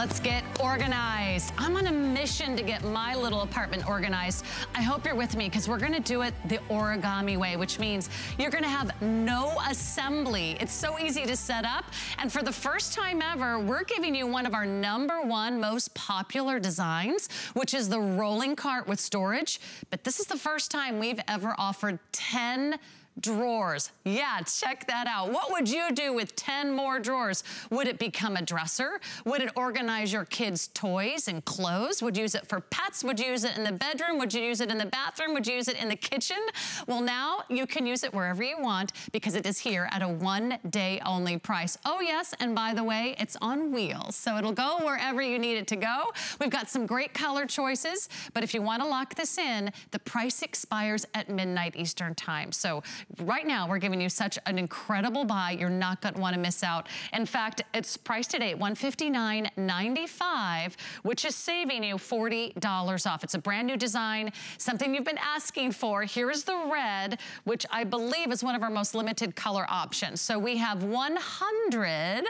let's get organized. I'm on a mission to get my little apartment organized. I hope you're with me because we're gonna do it the origami way, which means you're gonna have no assembly. It's so easy to set up. And for the first time ever, we're giving you one of our number one most popular designs, which is the rolling cart with storage. But this is the first time we've ever offered 10 drawers. Yeah, check that out. What would you do with 10 more drawers? Would it become a dresser? Would it organize your kids' toys and clothes? Would you use it for pets? Would you use it in the bedroom? Would you use it in the bathroom? Would you use it in the kitchen? Well, now you can use it wherever you want because it is here at a one day only price. Oh yes, and by the way, it's on wheels. So it'll go wherever you need it to go. We've got some great color choices, but if you wanna lock this in, the price expires at midnight Eastern time. So Right now, we're giving you such an incredible buy. You're not gonna wanna miss out. In fact, it's priced today at $159.95, which is saving you $40 off. It's a brand new design, something you've been asking for. Here is the red, which I believe is one of our most limited color options. So we have 100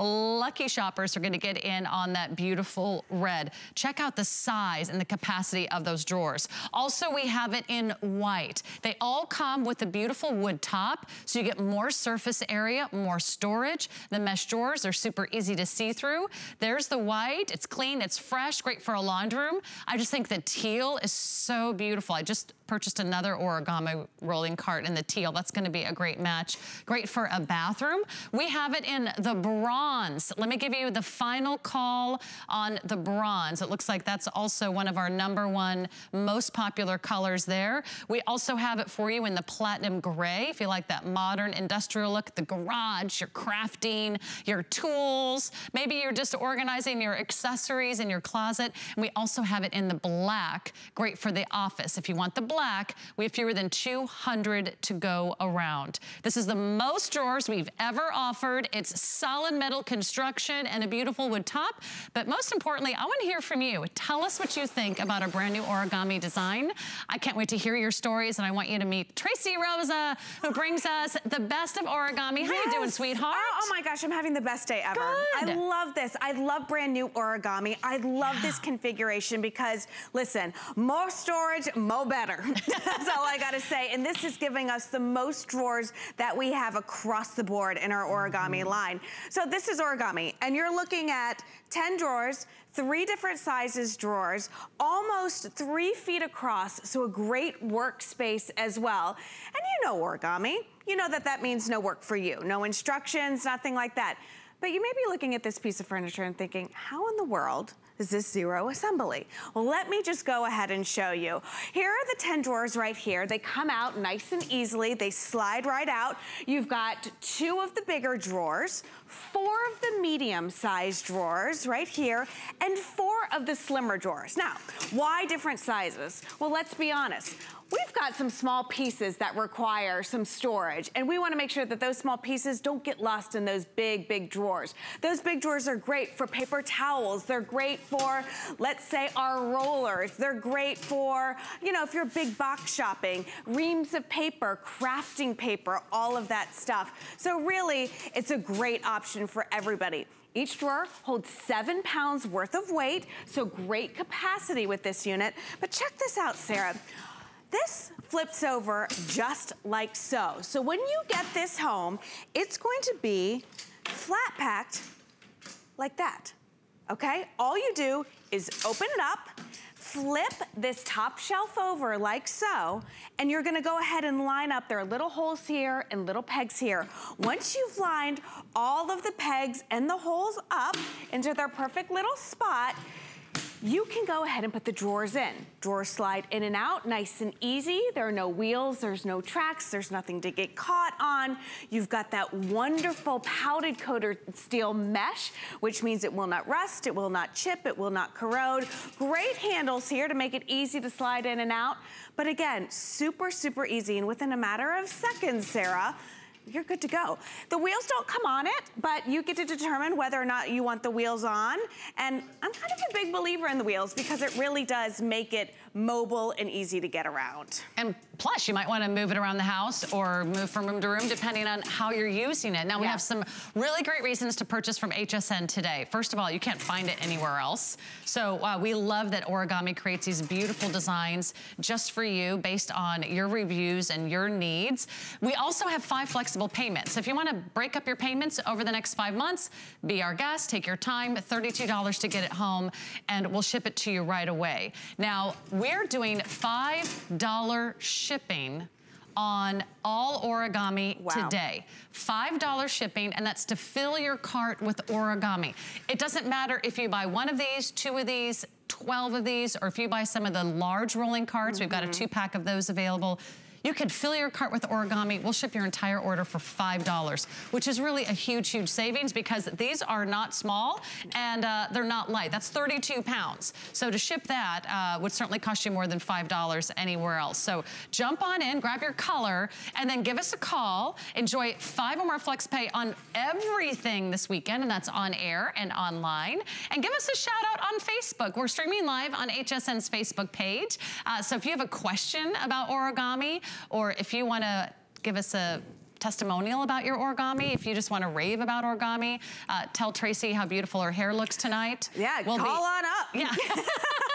lucky shoppers are gonna get in on that beautiful red. Check out the size and the capacity of those drawers. Also, we have it in white. They all come with a beautiful wood top, so you get more surface area, more storage. The mesh drawers are super easy to see through. There's the white, it's clean, it's fresh, great for a laundry room. I just think the teal is so beautiful. I just purchased another origami rolling cart in the teal. That's gonna be a great match. Great for a bathroom. We have it in the bronze. Let me give you the final call on the bronze. It looks like that's also one of our number one most popular colors there. We also have it for you in the platinum gray. If you like that modern industrial look, the garage, your crafting, your tools. Maybe you're just organizing your accessories in your closet. And we also have it in the black. Great for the office. If you want the black, black, we have fewer than 200 to go around. This is the most drawers we've ever offered. It's solid metal construction and a beautiful wood top. But most importantly, I wanna hear from you. Tell us what you think about our brand new origami design. I can't wait to hear your stories and I want you to meet Tracy Rosa, who brings us the best of origami. How yes. you doing, sweetheart? Oh, oh, my gosh, I'm having the best day ever. Good. I love this. I love brand new origami. I love yeah. this configuration because, listen, more storage, more better. That's all I gotta say. And this is giving us the most drawers that we have across the board in our origami mm-hmm. line. So this is origami, and you're looking at 10 drawers, three different sizes drawers, almost three feet across, so a great workspace as well. And you know origami. You know that that means no work for you. No instructions, nothing like that. But you may be looking at this piece of furniture and thinking, how in the world is this zero assembly? Well, let me just go ahead and show you. Here are the 10 drawers right here. They come out nice and easily. They slide right out. You've got two of the bigger drawers, four of the medium-sized drawers right here, and four of the slimmer drawers. Now, why different sizes? Well, let's be honest. We've got some small pieces that require some storage, and we wanna make sure that those small pieces don't get lost in those big, big drawers. Those big drawers are great for paper towels. They're great for, let's say, our rollers. They're great for, you know, if you're big box shopping, reams of paper, crafting paper, all of that stuff. So really, it's a great option for everybody. Each drawer holds seven pounds worth of weight, so great capacity with this unit. But check this out, Sarah. This flips over just like so. So when you get this home, it's going to be flat packed like that, okay? All you do is open it up, flip this top shelf over like so, and you're gonna go ahead and line up, there are little holes here and little pegs here. Once you've lined all of the pegs and the holes up into their perfect little spot, you can go ahead and put the drawers in. Drawers slide in and out, nice and easy. There are no wheels, there's no tracks, there's nothing to get caught on. You've got that wonderful powdered coated steel mesh, which means it will not rust, it will not chip, it will not corrode. Great handles here to make it easy to slide in and out. But again, super, super easy. And within a matter of seconds, Sarah, you're good to go. The wheels don't come on it, but you get to determine whether or not you want the wheels on. And I'm kind of a big believer in the wheels because it really does make it mobile and easy to get around. And plus, you might want to move it around the house or move from room to room depending on how you're using it. Now, we yeah. have some really great reasons to purchase from HSN today. First of all, you can't find it anywhere else. So uh, we love that Origami creates these beautiful designs just for you based on your reviews and your needs. We also have five flexible payments. So if you want to break up your payments over the next five months, be our guest, take your time, $32 to get it home, and we'll ship it to you right away. Now, we're doing $5 shipping on all origami wow. today. $5 shipping, and that's to fill your cart with origami. It doesn't matter if you buy one of these, two of these, 12 of these, or if you buy some of the large rolling carts, mm -hmm. we've got a mm-hmm. two pack of those available. You could fill your cart with origami. We'll ship your entire order for $5, which is really a huge, huge savings because these are not small and uh, they're not light. That's 32 pounds. So to ship that uh, would certainly cost you more than $5 anywhere else. So jump on in, grab your color, and then give us a call. Enjoy five or more flex pay on everything this weekend, and that's on air and online. And give us a shout out on Facebook. We're streaming live on HSN's Facebook page. Uh, so if you have a question about origami, or if you wanna give us a testimonial about your origami, if you just want to rave about origami, uh, tell Tracy how beautiful her hair looks tonight. Yeah, we'll call be, on up. Yeah.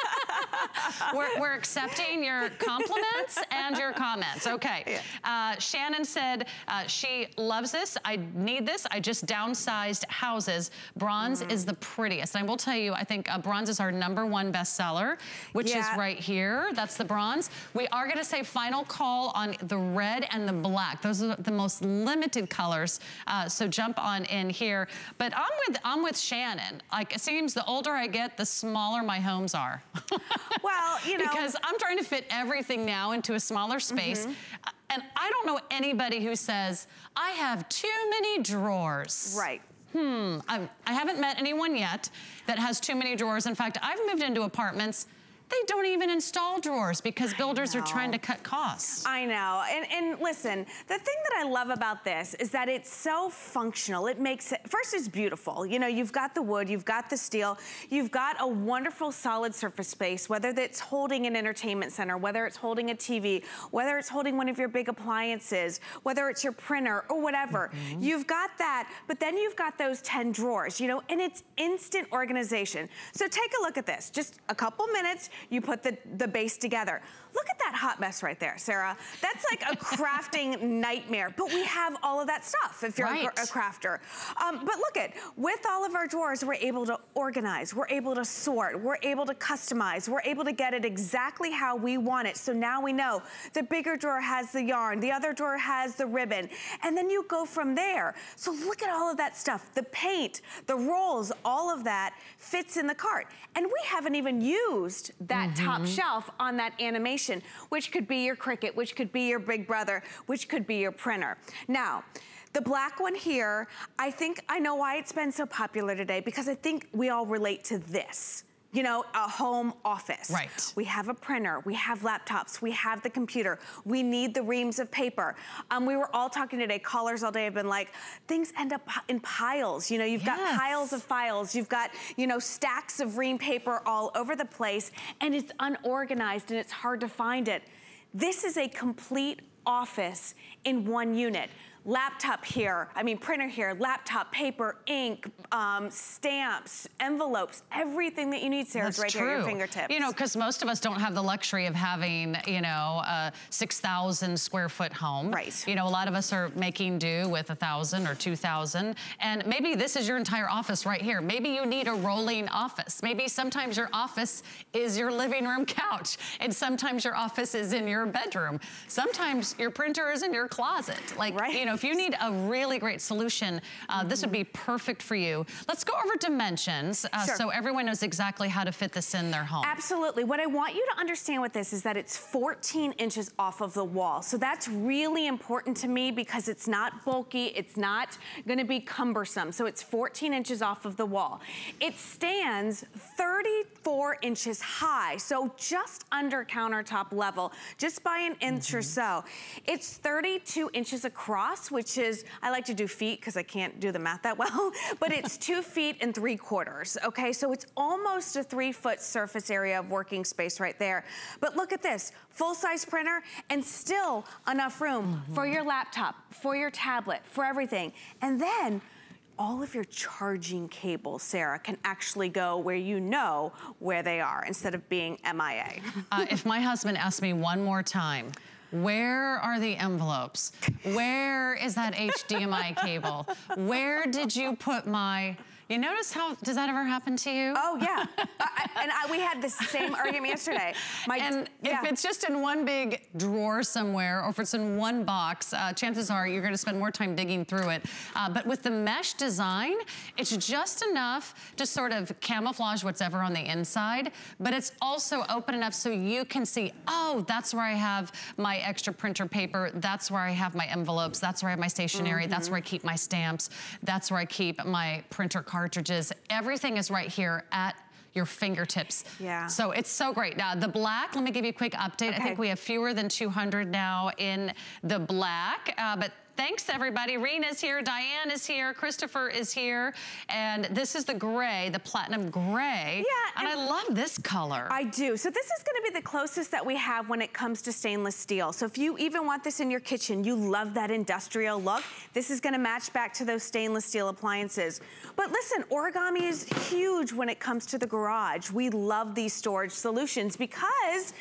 we're, we're, accepting your compliments and your comments. Okay. Yeah. Uh, Shannon said uh, she loves this. I need this. I just downsized houses. Bronze mm. is the prettiest. And I will tell you, I think uh, bronze is our number one bestseller, which yeah. is right here. That's the bronze. We are going to say final call on the red and the black. Those are the most limited colors. Uh, so jump on in here. But I'm with I'm with Shannon. Like it seems the older I get, the smaller my homes are. well, you know. Because I'm trying to fit everything now into a smaller space. Mm -hmm. And I don't know anybody who says, I have too many drawers. Right. Hmm, I'm, I haven't met anyone yet that has too many drawers. In fact, I've moved into apartments they don't even install drawers because builders are trying to cut costs. I know. And, and listen, the thing that I love about this is that it's so functional. It makes it, first it's beautiful. You know, you've got the wood, you've got the steel, you've got a wonderful solid surface space, whether that's holding an entertainment center, whether it's holding a TV, whether it's holding one of your big appliances, whether it's your printer or whatever. Mm -hmm. You've got that, but then you've got those 10 drawers, you know, and it's instant organization. So take a look at this. Just a couple minutes, you put the, the base together. Look at that hot mess right there, Sarah. That's like a crafting nightmare, but we have all of that stuff if you're right. a, a, crafter. Um, but look at, with all of our drawers, we're able to organize, we're able to sort, we're able to customize, we're able to get it exactly how we want it. So now we know the bigger drawer has the yarn, the other drawer has the ribbon, and then you go from there. So look at all of that stuff. The paint, the rolls, all of that fits in the cart. And we haven't even used that mm -hmm. top shelf on that animation which could be your Cricut, which could be your Big Brother, which could be your printer. Now, the black one here, I think I know why it's been so popular today because I think we all relate to this you know, a home office. Right. We have a printer, we have laptops, we have the computer, we need the reams of paper. Um, we were all talking today, callers all day have been like, things end up in piles. You know, you've yes. got piles of files, you've got, you know, stacks of ream paper all over the place, and it's unorganized and it's hard to find it. This is a complete office in one unit laptop here, I mean printer here, laptop, paper, ink, um, stamps, envelopes, everything that you need, Sarah, is right true. here at your fingertips. You know, because most of us don't have the luxury of having, you know, a 6,000 square foot home. Right. You know, a lot of us are making do with a 1,000 or 2,000. And maybe this is your entire office right here. Maybe you need a rolling office. Maybe sometimes your office is your living room couch. And sometimes your office is in your bedroom. Sometimes your printer is in your closet. Like, right. you know, if you need a really great solution, uh, mm -hmm. this would be perfect for you. Let's go over dimensions uh, sure. so everyone knows exactly how to fit this in their home. Absolutely. What I want you to understand with this is that it's 14 inches off of the wall. So that's really important to me because it's not bulky, it's not gonna be cumbersome. So it's 14 inches off of the wall. It stands 34 inches high, so just under countertop level, just by an inch mm -hmm. or mm-hmm. so. It's 32 inches across, tops, which is, I like to do feet because I can't do the math that well, but it's two feet and three quarters, okay? So it's almost a three foot surface area of working space right there. But look at this, full-size printer and still enough room mm -hmm. for your laptop, for your tablet, for everything. And then all of your charging cables, Sarah, can actually go where you know where they are instead of being MIA. uh, if my husband asked me one more time, where are the envelopes? Where is that HDMI cable? Where did you put my you notice how, does that ever happen to you? Oh, yeah. I, and I, we had the same argument yesterday. My, and yeah. if it's just in one big drawer somewhere, or if it's in one box, uh, chances are you're gonna spend more time digging through it. Uh, but with the mesh design, it's just enough to sort of camouflage what's ever on the inside, but it's also open enough so you can see, oh, that's where I have my extra printer paper, that's where I have my envelopes, that's where I have my stationery, mm -hmm. that's where I keep my stamps, that's where I keep my printer card cartridges. Everything is right here at your fingertips. Yeah. So it's so great. Now the black, let me give you a quick update. Okay. I think we have fewer than 200 now in the black, uh, but Thanks, everybody. Rena's here, Diane is here, Christopher is here, and this is the gray, the platinum gray. Yeah. And, and I love this color. I do. So this is gonna be the closest that we have when it comes to stainless steel. So if you even want this in your kitchen, you love that industrial look, this is gonna match back to those stainless steel appliances. But listen, origami is huge when it comes to the garage. We love these storage solutions because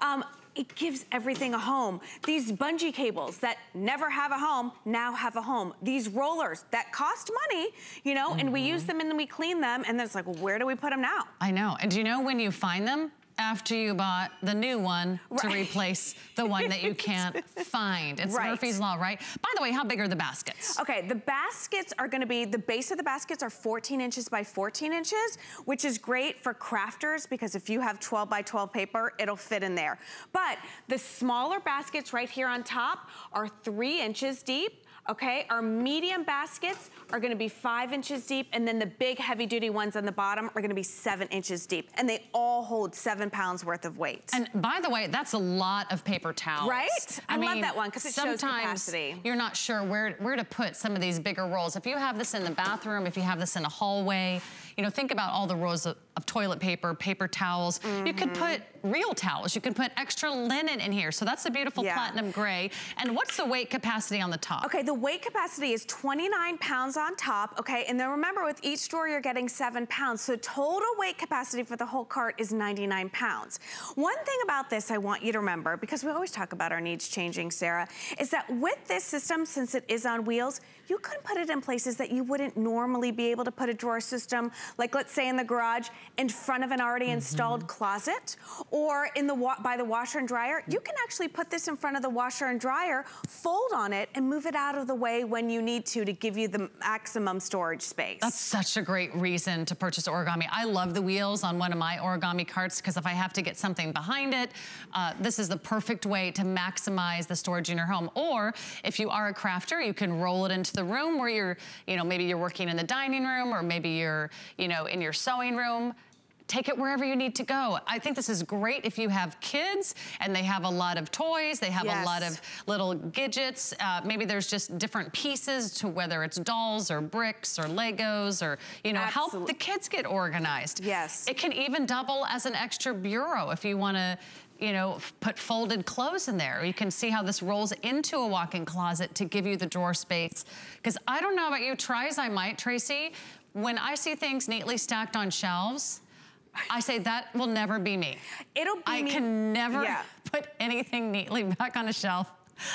um, it gives everything a home. These bungee cables that never have a home now have a home. These rollers that cost money, you know, mm -hmm. and we use mm-hmm. them and then we clean them and then it's like, well, where do we put them now? I know. And do you know when you find them? After you bought the new one right. to replace the one that you can't find. It's right. Murphy's Law, right? By the way, how big are the baskets? Okay, the baskets are gonna be, the base of the baskets are 14 inches by 14 inches, which is great for crafters because if you have 12 by 12 paper, it'll fit in there. But the smaller baskets right here on top are three inches deep okay? Our medium baskets are gonna be five inches deep, and then the big heavy duty ones on the bottom are gonna be seven inches deep, and they all hold seven pounds worth of weight. And by the way, that's a lot of paper towels. Right? I, I mean, love that one, because it shows capacity. you're not sure where, where to put some of these bigger rolls. If you have this in the bathroom, if you have this in a hallway, you know, think about all the rows of, of toilet paper, paper towels. Mm -hmm. You could mm-hmm. put real towels. You can put extra linen in here. So that's a beautiful yeah. platinum gray. And what's the weight capacity on the top? Okay, the weight capacity is 29 pounds on top, okay? And then remember, with each drawer, you're getting seven pounds. So total weight capacity for the whole cart is 99 pounds. One thing about this I want you to remember, because we always talk about our needs changing, Sarah, is that with this system, since it is on wheels, you can put it in places that you wouldn't normally be able to put a drawer system, like let's say in the garage, in front of an already mm -hmm. installed closet, or in the by the washer and dryer. You can actually put this in front of the washer and dryer, fold on it, and move it out of the way when you need to to give you the maximum storage space. That's such a great reason to purchase origami. I love the wheels on one of my origami carts because if I have to get something behind it, uh, this is the perfect way to maximize the storage in your home. Or if you are a crafter, you can roll it into the room where you're, you know, maybe you're working in the dining room or maybe you're, you know, in your sewing room take it wherever you need to go. I think this is great if you have kids and they have a lot of toys, they have yes. a lot of little gadgets. Uh, maybe there's just different pieces to whether it's dolls or bricks or Legos or, you know, Absolutely. help the kids get organized. Yes. It can even double as an extra bureau if you want to you know, put folded clothes in there. You can see how this rolls into a walk-in closet to give you the drawer space. Because I don't know about you, try as I might, Tracy, when I see things neatly stacked on shelves, I say that will never be me. It'll be I me. can never yeah. put anything neatly back on a shelf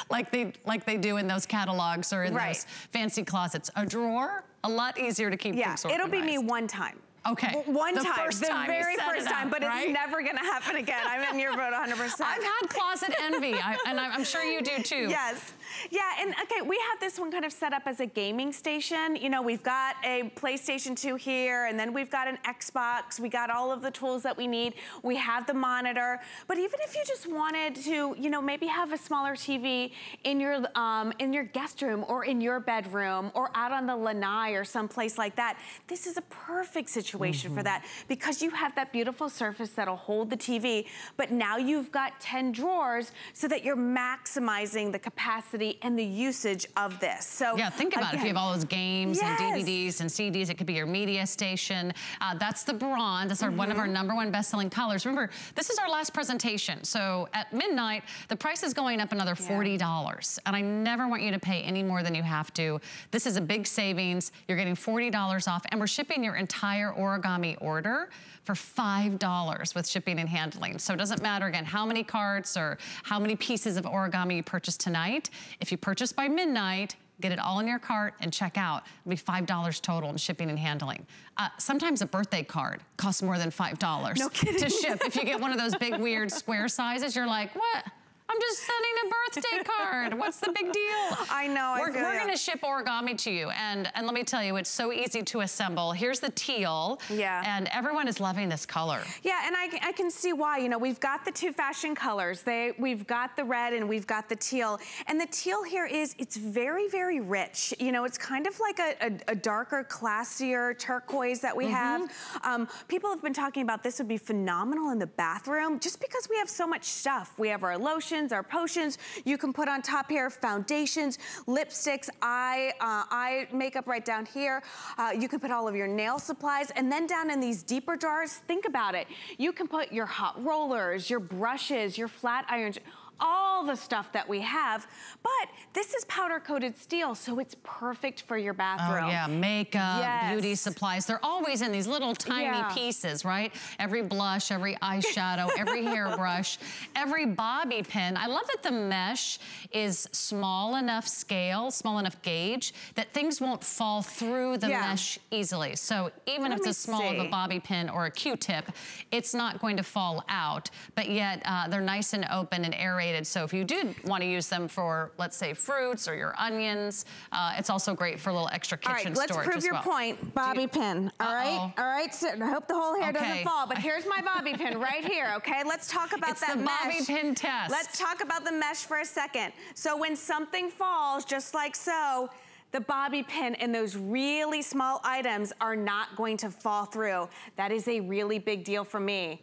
like they like they do in those catalogs or in right. those fancy closets. A drawer, a lot easier to keep yeah, it'll be me one time. Okay. One the time, the time very first time, up, but right? it's never gonna happen again. I'm in your boat 100%. I've had closet envy, I, and I'm sure you do too. Yes. Yeah, and okay, we have this one kind of set up as a gaming station. You know, we've got a PlayStation 2 here, and then we've got an Xbox. We got all of the tools that we need. We have the monitor. But even if you just wanted to, you know, maybe have a smaller TV in your um, in your guest room or in your bedroom or out on the lanai or someplace like that, this is a perfect situation mm -hmm. for mm-hmm. that because you have that beautiful surface that'll hold the TV, but now you've got 10 drawers so that you're maximizing the capacity and the usage of this. So Yeah, think about again, it. If you have all those games yes. and DVDs and CDs, it could be your media station. Uh, that's the bronze. That's our, mm -hmm. one of our mm-hmm. number one best-selling colors. Remember, this is our last presentation. So at midnight, the price is going up another $40. Yeah. And I never want you to pay any more than you have to. This is a big savings. You're getting $40 off, and we're shipping your entire origami order for $5 with shipping and handling. So it doesn't matter, again, how many cards or how many pieces of origami you purchase tonight. If you purchase by midnight, get it all in your cart and check out. It'll be $5 total in shipping and handling. Uh, sometimes a birthday card costs more than $5 no to ship. If you get one of those big weird square sizes, you're like, what? I'm just sending a birthday card. What's the big deal? I know, We're, I we're gonna ship origami to you. And, and let me tell you, it's so easy to assemble. Here's the teal. Yeah. And everyone is loving this color. Yeah, and I, I can see why. You know, we've got the two fashion colors. They, we've got the red and we've got the teal. And the teal here is, it's very, very rich. You know, it's kind of like a, a, a darker, classier turquoise that we mm -hmm. have. Um, people have been talking about this would be phenomenal in the bathroom just because we have so much stuff. We have our lotion, lotions, our potions. You can put on top here foundations, lipsticks, eye, uh, eye makeup right down here. Uh, you can put all of your nail supplies. And then down in these deeper jars, think about it. You can put your hot rollers, your brushes, your flat irons, all the stuff that we have, but this is powder coated steel, so it's perfect for your bathroom. Oh yeah, makeup, yes. beauty supplies. They're always in these little tiny yeah. pieces, right? Every blush, every eyeshadow, every hairbrush, every bobby pin. I love that the mesh is small enough scale, small enough gauge, that things won't fall through the yeah. mesh easily. So even Let if it's small see. of a bobby pin or a Q-tip, it's not going to fall out, but yet uh, they're nice and open and aerated so if you do want to use them for, let's say, fruits or your onions, uh, it's also great for a little extra kitchen storage All right, let's prove your well. point. Bobby you, pin, all uh -oh. right? All right, so I hope the whole hair okay. doesn't fall, but here's my bobby pin right here, okay? Let's talk about it's that the mesh. bobby pin test. Let's talk about the mesh for a second. So when something falls, just like so, the bobby pin and those really small items are not going to fall through. That is a really big deal for me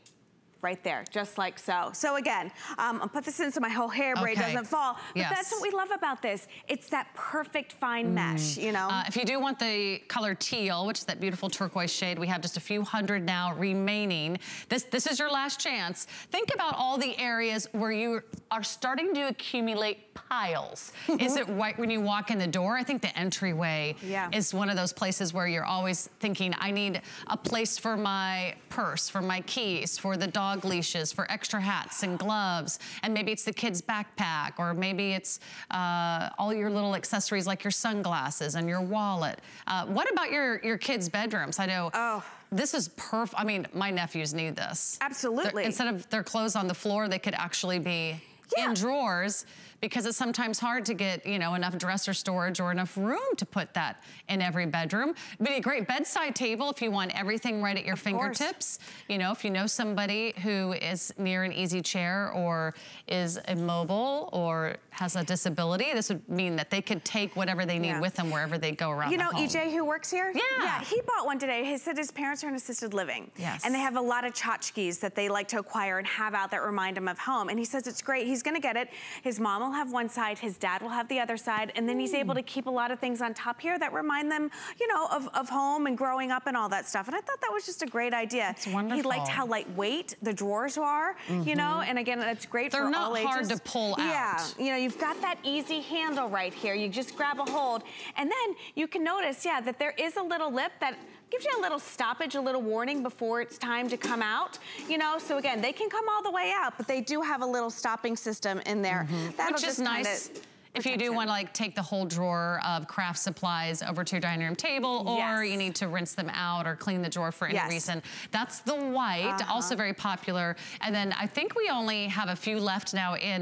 right there, just like so. So again, um, I'll put this in so my whole hair braid okay. doesn't fall. But yes. that's what we love about this. It's that perfect fine mm. mesh, you know? Uh, if you do want the color teal, which is that beautiful turquoise shade, we have just a few hundred now remaining. This, this is your last chance. Think about all the areas where you are starting to accumulate piles. is it right when you walk in the door? I think the entryway yeah. is one of those places where you're always thinking, I need a place for my purse, for my keys, for the dog leashes, for extra hats and gloves, and maybe it's the kid's backpack, or maybe it's uh, all your little accessories like your sunglasses and your wallet. Uh, what about your, your kids' bedrooms? I know oh. this is perfect. I mean, my nephews need this. Absolutely. They're, instead of their clothes on the floor, they could actually be yeah. in drawers because it's sometimes hard to get, you know, enough dresser storage or enough room to put that in every bedroom. It'd be a great bedside table if you want everything right at your of fingertips. Course. You know, if you know somebody who is near an easy chair or is immobile or has a disability, this would mean that they could take whatever they need yeah. with them wherever they go around You know EJ who works here? Yeah. Yeah, he bought one today. He said his parents are in assisted living. Yes. And they have a lot of tchotchkes that they like to acquire and have out that remind them of home. And he says it's great. He's gonna get it. His mom will have one side, his dad will have the other side, and then he's able to keep a lot of things on top here that remind them, you know, of, of home and growing up and all that stuff. And I thought that was just a great idea. It's wonderful. He liked how lightweight the drawers are, mm -hmm. you know, mm-hmm. and again, it's great They're for all ages. They're not hard to pull out. Yeah, you know, you've got that easy handle right here. You just grab a hold, and then you can notice, yeah, that there is a little lip that gives you a little stoppage, a little warning before it's time to come out. You know, so again, they can come all the way out, but they do have a little stopping system in there. Mm -hmm. Which is nice. If you do want to like take the whole drawer of craft supplies over to your dining room table or yes. you need to rinse them out or clean the drawer for any yes. reason, that's the white, uh -huh. also very popular. And then I think we only have a few left now in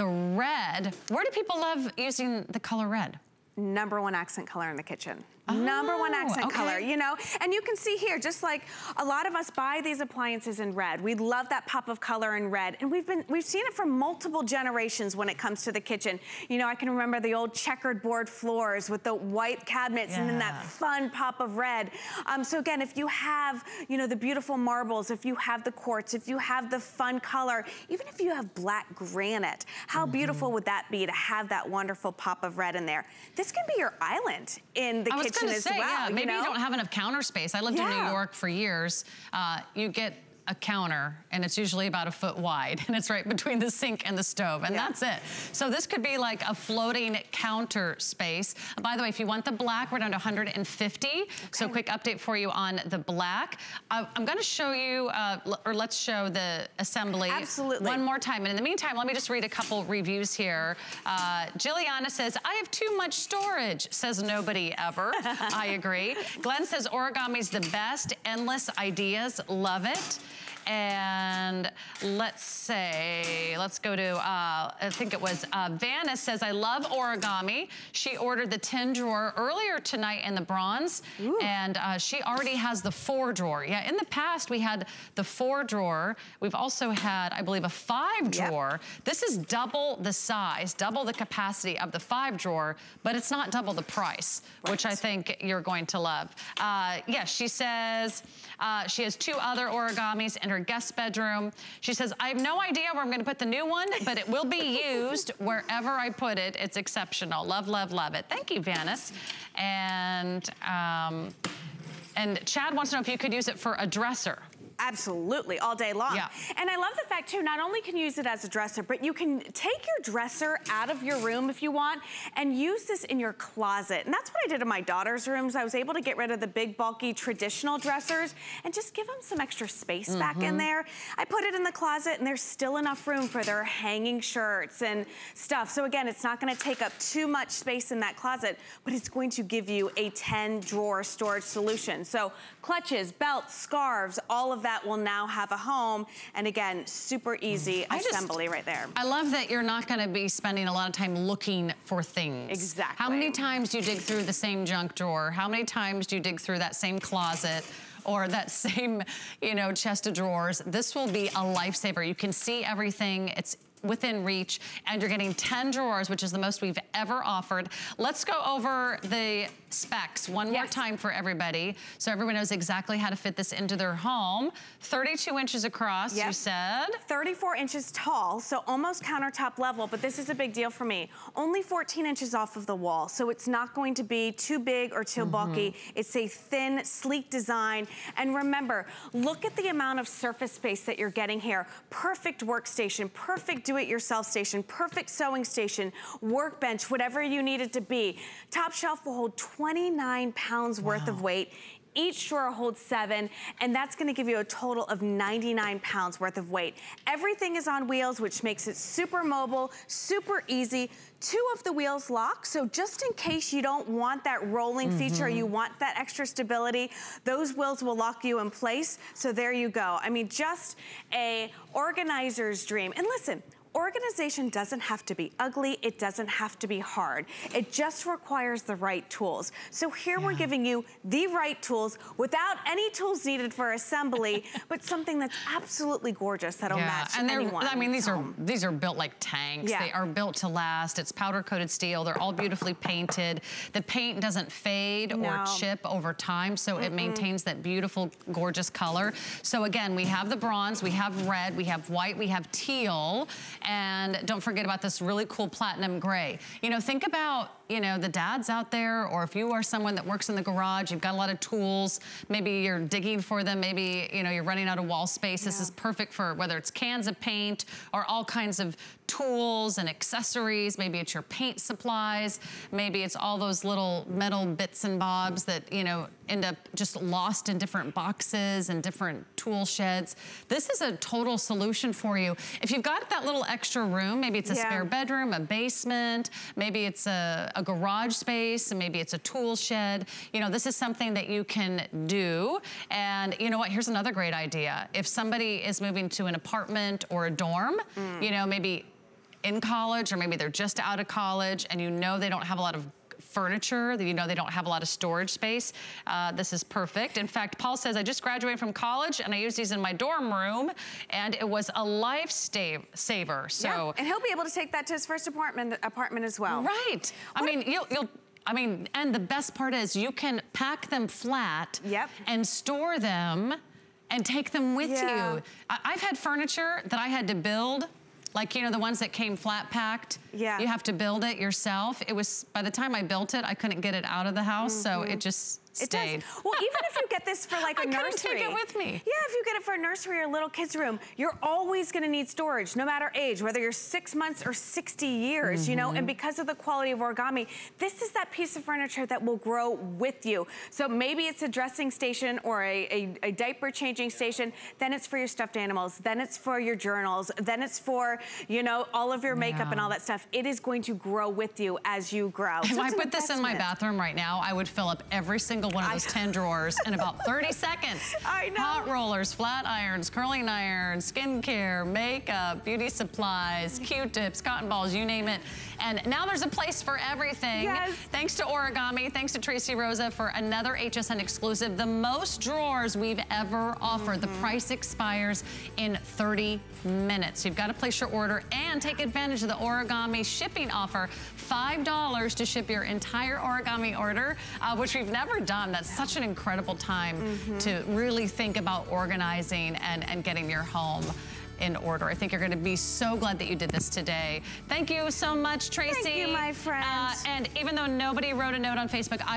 the red. Where do people love using the color red? number one accent color in the kitchen. Oh, number one accent okay. color, you know? And you can see here, just like a lot of us buy these appliances in red. We love that pop of color in red. And we've been, we've seen it from multiple generations when it comes to the kitchen. You know, I can remember the old checkered board floors with the white cabinets yeah. and then that fun pop of red. Um, so again, if you have, you know, the beautiful marbles, if you have the quartz, if you have the fun color, even if you have black granite, how mm -hmm. beautiful would that be to have that wonderful pop of red in there? This can be your island in the kitchen as say, well. Yeah, maybe you, know? you, don't have enough counter space. I lived yeah. in New York for years. Uh, you get a counter and it's usually about a foot wide and it's right between the sink and the stove and yeah. that's it. So this could be like a floating counter space. By the way, if you want the black, we're down to 150. Okay. So quick update for you on the black. Uh, I'm gonna show you, uh, or let's show the assembly Absolutely. one more time. And in the meantime, let me just read a couple reviews here. Uh, Jilliana says, I have too much storage, says nobody ever. I agree. Glenn says, origami's the best, endless ideas, love it. And let's say, let's go to, uh, I think it was uh, Vanna says, I love origami. She ordered the 10 drawer earlier tonight in the bronze. Ooh. And uh, she already has the four drawer. Yeah, in the past we had the four drawer. We've also had, I believe, a five drawer. Yep. This is double the size, double the capacity of the five drawer, but it's not double the price, right. which I think you're going to love. Uh, yes, yeah, she says uh, she has two other origamis in her her guest bedroom. She says, I have no idea where I'm gonna put the new one, but it will be used wherever I put it. It's exceptional. Love, love, love it. Thank you, Vanice. And, um, and Chad wants to know if you could use it for a dresser. Absolutely, all day long. Yeah. And I love the fact too, not only can you use it as a dresser, but you can take your dresser out of your room if you want and use this in your closet. And that's what I did in my daughter's rooms. I was able to get rid of the big, bulky, traditional dressers and just give them some extra space mm -hmm. back in mm-hmm. there. I put it in the closet and there's still enough room for their hanging shirts and stuff. So again, it's not gonna take up too much space in that closet, but it's going to give you a 10 drawer storage solution. So clutches, belts, scarves, all of that that will now have a home. And again, super easy mm. I assembly just, right there. I love that you're not gonna be spending a lot of time looking for things. Exactly. How many times do you dig through the same junk drawer? How many times do you dig through that same closet? or that same, you know, chest of drawers. This will be a lifesaver. You can see everything. It's within reach and you're getting 10 drawers, which is the most we've ever offered. Let's go over the specs one yes. more time for everybody so everyone knows exactly how to fit this into their home. 32 inches across, yep. you said. 34 inches tall, so almost countertop level, but this is a big deal for me. Only 14 inches off of the wall, so it's not going to be too big or too mm -hmm. bulky. It's a thin, sleek design. And remember, look at the amount of surface space that you're getting here. Perfect workstation, perfect do-it-yourself station, perfect sewing station, workbench, whatever you need it to be. Top shelf will hold 29 pounds wow. worth of weight. Each drawer holds seven, and that's gonna give you a total of 99 pounds worth of weight. Everything is on wheels, which makes it super mobile, super easy. Two of the wheels lock, so just in case you don't want that rolling mm -hmm. feature, you want that extra stability, those wheels will lock you in place. So there you go. I mean, just a organizer's dream. And listen, Organization doesn't have to be ugly. It doesn't have to be hard. It just requires the right tools. So here yeah. we're giving you the right tools without any tools needed for assembly, but something that's absolutely gorgeous that'll yeah. match and anyone. I mean, these home. are these are built like tanks. Yeah. They are built to last. It's powder coated steel. They're all beautifully painted. The paint doesn't fade no. or chip over time, so mm -mm. it maintains that beautiful, gorgeous color. So again, we have the bronze, we have red, we have white, we have teal, and don't forget about this really cool platinum gray. You know, think about you know, the dads out there, or if you are someone that works in the garage, you've got a lot of tools, maybe you're digging for them, maybe, you know, you're running out of wall space. Yeah. This is perfect for whether it's cans of paint or all kinds of tools and accessories. Maybe it's your paint supplies. Maybe it's all those little metal bits and bobs that, you know, end up just lost in different boxes and different tool sheds. This is a total solution for you. If you've got that little extra room, maybe it's a yeah. spare bedroom, a basement, maybe it's a, a garage space, and maybe it's a tool shed. You know, this is something that you can do. And you know what, here's another great idea. If somebody is moving to an apartment or a dorm, mm. you know, maybe in college or maybe they're just out of college and you know they don't have a lot of furniture, you know, they don't have a lot of storage space. Uh, this is perfect. In fact, Paul says, I just graduated from college and I use these in my dorm room and it was a lifesaver. So, yeah. and he'll be able to take that to his first apartment apartment as well. Right. What I mean, you'll, you'll I mean, and the best part is you can pack them flat yep. and store them and take them with yeah. you. I I've had furniture that I had to build like, you know, the ones that came flat packed. Yeah. You have to build it yourself. It was, by the time I built it, I couldn't get it out of the house. Mm -hmm. So it mm-hmm. just stayed. Well, even if you get this for like a I nursery. take it with me. Yeah, if you get it for a nursery or a little kid's room, you're always gonna need storage, no matter age, whether you're six months or 60 years, mm -hmm. you know? And mm-hmm. because of the quality of origami, this is that piece of furniture that will grow with you. So maybe it's a dressing station or a, a, a diaper changing station, then it's for your stuffed animals, then it's for your journals, then it's for, you know, all of your makeup yeah. and all that stuff. It is going to grow with you as you grow. If so I put this in my bathroom right now, I would fill up every single single one of those 10 drawers in about 30 seconds. I know. Hot rollers, flat irons, curling irons, skincare, makeup, beauty supplies, Q-tips, cotton balls, you name it. And now there's a place for everything. Yes. Thanks to Origami, thanks to Tracy Rosa for another HSN exclusive. The most drawers we've ever offered. Mm -hmm. The mm-hmm. price expires in 30 minutes. You've got to place your order and take advantage of the Origami shipping offer. $5 to ship your entire Origami order, uh, which we've never done. That's such an incredible time mm -hmm. to really think about organizing and, and getting your home in order. I think you're going to be so glad that you did this today. Thank you so much, Tracy. Thank you, my friend. Uh, and even though nobody wrote a note on Facebook, I